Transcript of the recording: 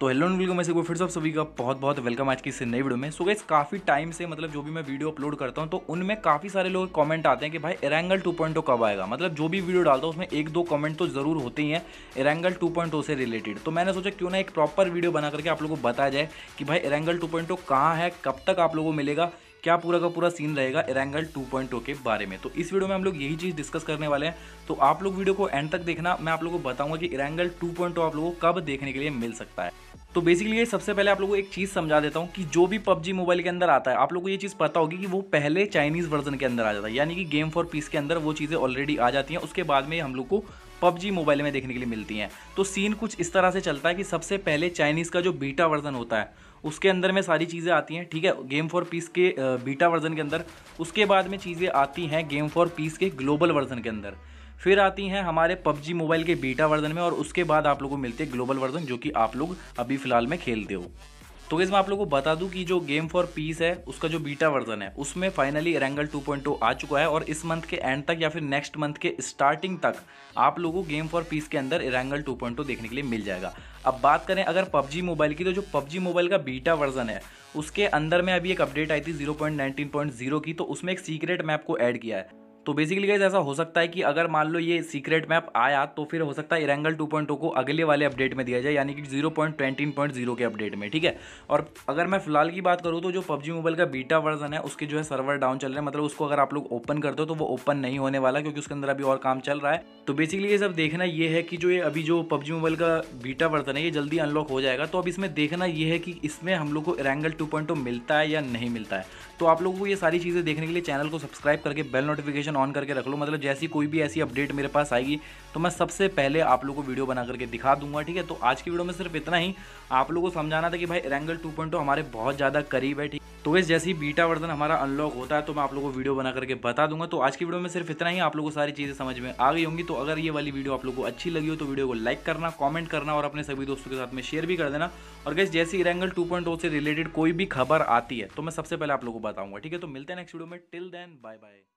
तो hello welcome ऐसे फिर से आप सभी का बहुत बहुत वेलकम आज की इस नई वीडियो में। सो गाइस काफ़ी टाइम से मतलब जो भी मैं वीडियो अपलोड करता हूँ तो उनमें काफ़ी सारे लोग कमेंट आते हैं कि भाई एरेंगल 2.0 कब आएगा? मतलब जो भी वीडियो डालता हूँ, उसमें एक दो कमेंट तो ज़रूर होते ही हैं एरेंगल 2.0 से रिलेटेड तो मैंने सोचा क्यों ना एक प्रॉपर वीडियो बना करके आप लोगों को बताया जाए कि भाई एरेंगल टू कहाँ है, कब तक आप लोगों को मिलेगा क्या पूरा का पूरा सीन रहेगा एरेंगल 2.0 के बारे में। तो इस वीडियो में हम लोग यही चीज़ डिस्कस करने वाले हैं। तो आप लोग वीडियो को एंड तक देखना। मैं आप लोगों को बताऊँगा कि एरेंगल 2.0 आप लोगों को कब देखने के लिए मिल सकता है। तो बेसिकली ये सबसे पहले आप लोगों को एक चीज़ समझा देता हूँ कि जो भी पबजी मोबाइल के अंदर आता है, आप लोगों को ये चीज़ पता होगी कि वो पहले चाइनीज़ वर्जन के अंदर आ जाता है। यानी कि गेम फॉर पीस के अंदर वो चीज़ें ऑलरेडी आ जाती हैं। उसके बाद में हम लोग को पबजी मोबाइल में देखने के लिए मिलती हैं। तो सीन कुछ इस तरह से चलता है कि सबसे पहले चाइनीज़ का जो बीटा वर्जन होता है, उसके अंदर में सारी चीज़ें आती हैं, ठीक है? गेम फॉर पीस के बीटा वर्जन के अंदर। उसके बाद में चीज़ें आती हैं गेम फॉर पीस के ग्लोबल वर्जन के अंदर। फिर आती हैं हमारे पबजी मोबाइल के बीटा वर्जन में और उसके बाद आप लोगों को मिलते हैं ग्लोबल वर्जन जो कि आप लोग अभी फ़िलहाल में खेलते हो। तो इस मैं आप लोगों को बता दूँ कि जो गेम फॉर पीस है, उसका जो बीटा वर्जन है, उसमें फाइनली रेंगल 2.0 आ चुका है और इस मंथ के एंड तक या फिर नेक्स्ट मंथ के स्टार्टिंग तक आप लोगों को गेम फॉर पीस के अंदर रेंगल 2.0 देखने के लिए मिल जाएगा। अब बात करें अगर पबजी मोबाइल की तो जो पबजी मोबाइल का बीटा वर्जन है, उसके अंदर में अभी एक अपडेट आई थी ज़ीरो की तो उसमें एक सीक्रेट मैप को ऐड किया है। तो बेसिकली गाइज़ ऐसा हो सकता है कि अगर मान लो ये सीक्रेट मैप आया तो फिर हो सकता है इरेंगल 2.0 को अगले वाले अपडेट में दिया जाए, यानी कि 0.20.0 के अपडेट में, ठीक है? और अगर मैं फ़िलहाल की बात करूँ तो जो पबजी मोबाइल का बीटा वर्जन है, उसके जो है सर्वर डाउन चल रहे हैं मतलब उसको अगर आप लोग ओपन करते हो तो वो ओपन नहीं होने वाला, क्योंकि उसके अंदर अभी और काम चल रहा है। तो बेसिकली ये सब देखना ये है कि जो ये अभी जो पबजी मोबाइल का बीटा वर्जन है, ये जल्दी अनलॉक हो जाएगा। तो अब इसमें देखना ये है कि इसमें हम लोग को इरेंगल टू मिलता है या नहीं मिलता है। तो आप लोगों को ये सारी चीज़ें देखने के लिए चैनल को सब्सक्राइब करके बेल नोटिफिकेशन ऑन करके रख लो। मतलब जैसी कोई भी ऐसी अपडेट मेरे पास आएगी तो मैं सबसे पहले आप लोगों को वीडियो बना करके दिखा दूँगा, ठीक है? तो आज की वीडियो में सिर्फ़ इतना ही। आप लोगों को समझाना था कि भाई रेंगल टू हमारे बहुत ज़्यादा करीब है, ठीक तो इस जैसी बीटा वर्जन हमारा अनलॉक होता है तो मैं आप लोगों को वीडियो बना करके बता दूँगा। तो आज की वीडियो में सिर्फ़ इतना ही, आप लोगों को सारी चीज़ें समझ में आ गई होंगी। तो अगर ये वाली वीडियो आप लोगों को अच्छी लगी हो तो वीडियो को लाइक करना कमेंट करना और अपने सभी दोस्तों के साथ में शेयर भी कर देना। और गैस जैसी रेंगल टू से रिलेटेड कोई भी खबर आती है तो मैं सबसे पहले आप लोगों को बताऊँगा, ठीक है? तो मिलते हैं नेक्स्ट वीडियो में। Till then bye bye